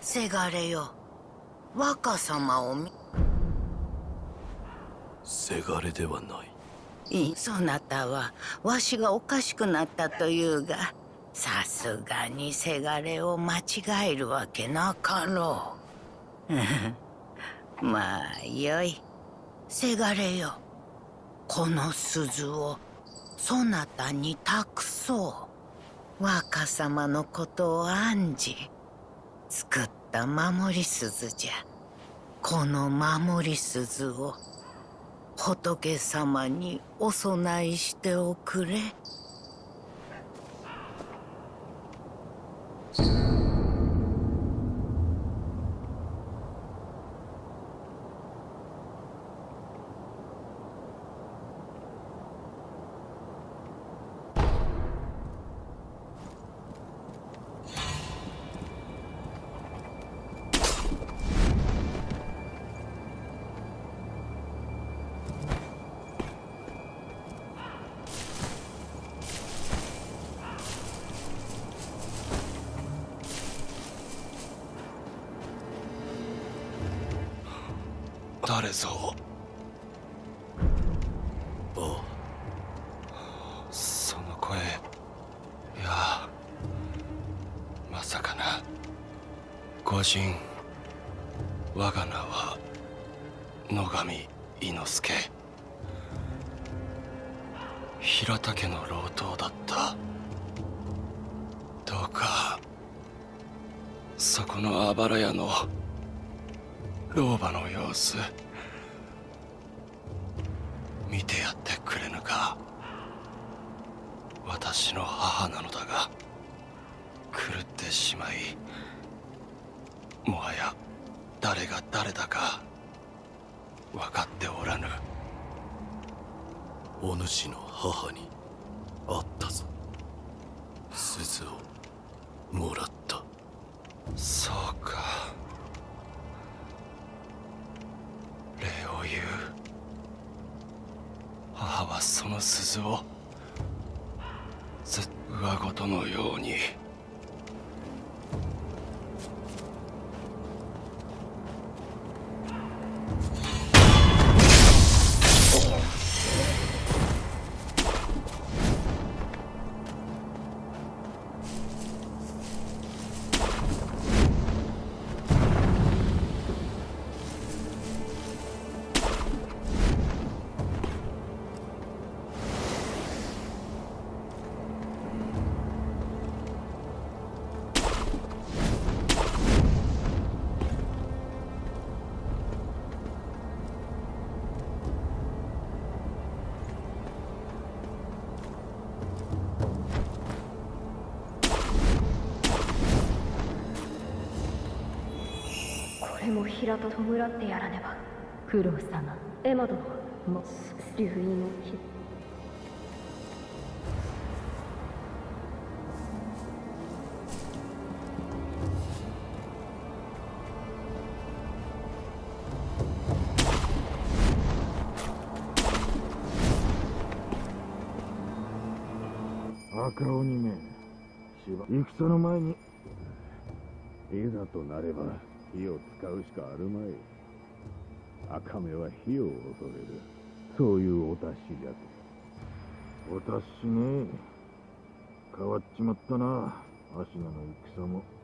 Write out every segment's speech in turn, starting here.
せがれよ。若様を見せがれではないい。いそなたはわしがおかしくなったというがさすがにせがれを間違えるわけなかろう。まあよい。せがれよ。この鈴をそなたに託そう。若様のことを案じ作った守り鈴じゃこの守り鈴を仏様にお供えしておくれ。誰ぞあその声。いやまさかな。御人我が名は野上伊之助。平田家の老頭だった。どうかそこのあばら屋の老婆の様子。見てやってくれぬか。私の母なのだが狂ってしまいもはや誰が誰だか分かっておらぬ。お主の母に会ったぞ。鈴をもらった。そうか。礼を言う。母はその鈴をずっ上ごとのように。これも平田弔ってやらねば。九郎様。エマ殿も流飲をひ赤鬼め戦の前に。いざとなれば火を使うしかあるまい。赤目は火を恐れる。そういうお達しじゃと。お達しね変わっちまったな芦名の戦も。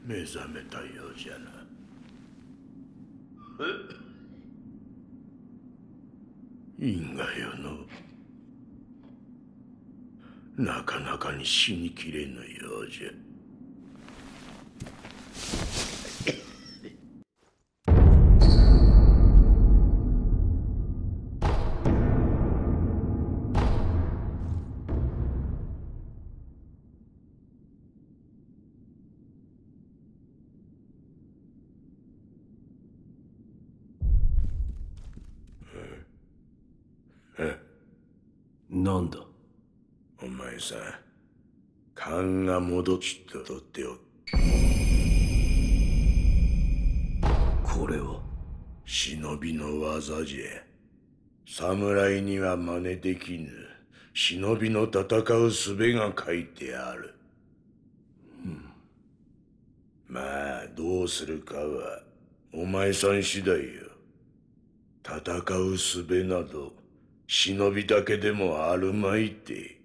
目覚めたようじゃな。因果よの。なかなかに死にきれぬようじゃ。なんだ？お前さん、勘が戻ちっと取っておく。これは忍びの技じゃ。侍には真似できぬ。忍びの戦う術が書いてある。まあ、どうするかは、お前さん次第よ。戦う術など、忍びだけでもあるまいて。